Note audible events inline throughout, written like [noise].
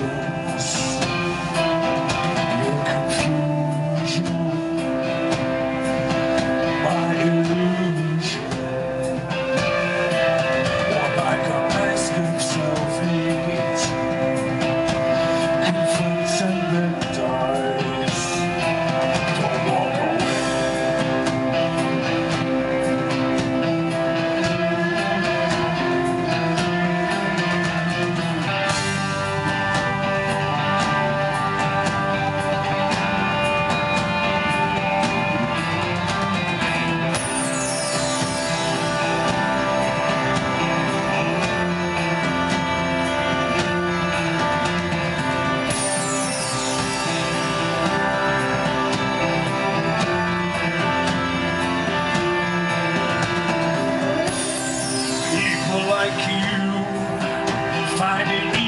Amen. people like you find it easy.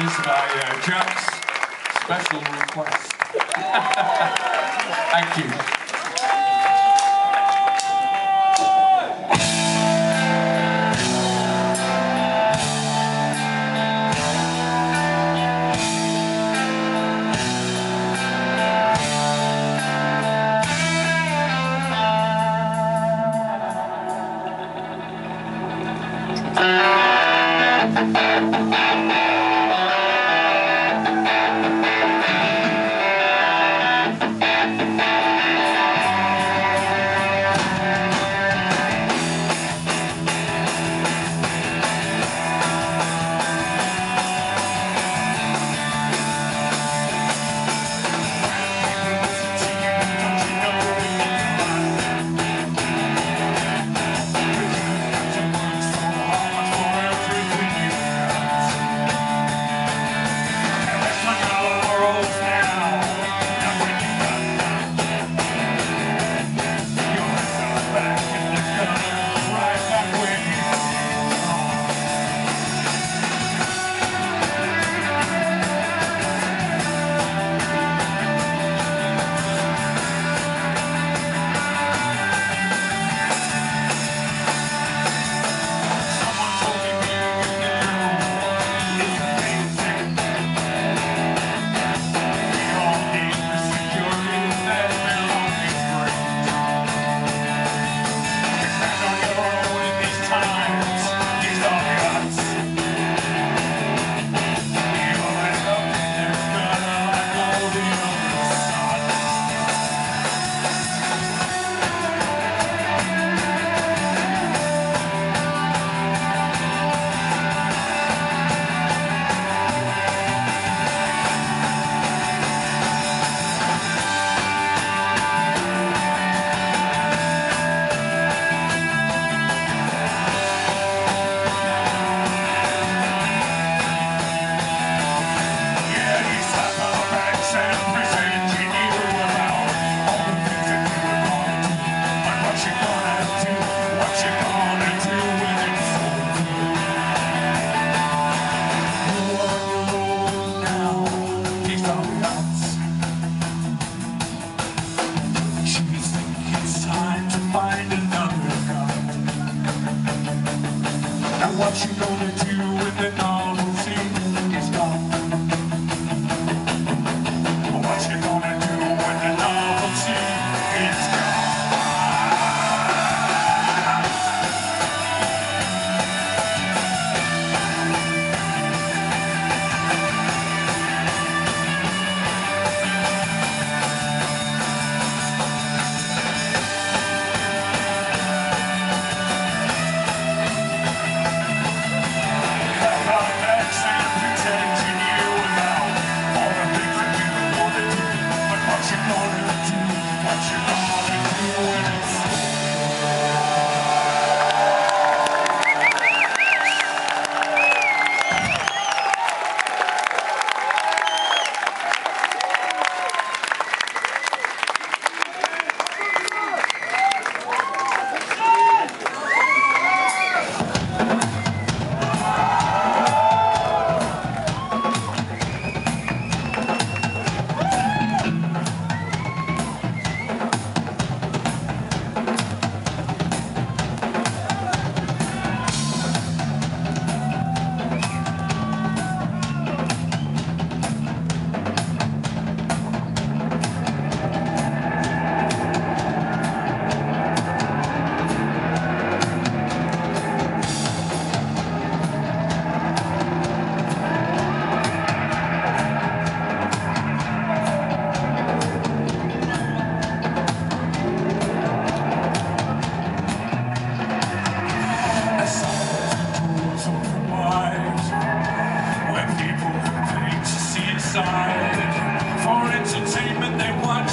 This is by uh, Jack's special request. [laughs] Thank you.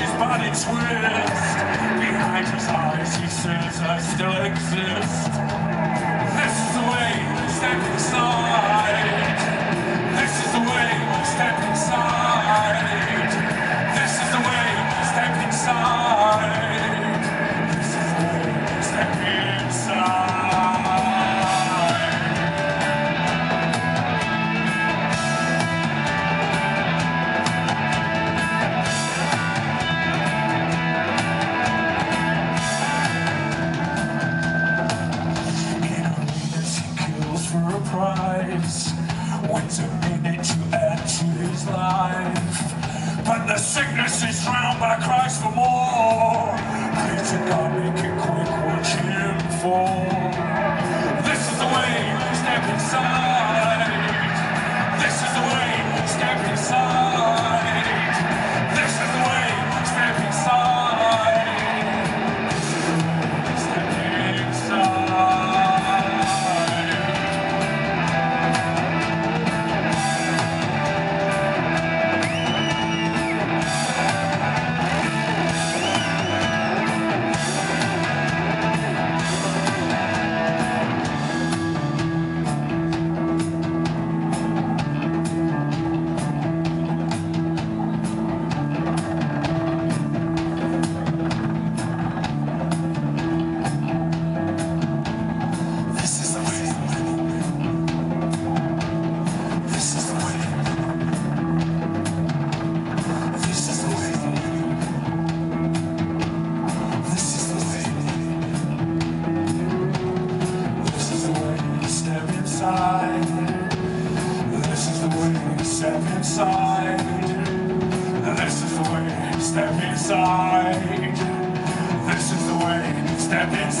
his body twist Behind his eyes he says I still exist. This is the way, Step so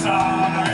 sorry.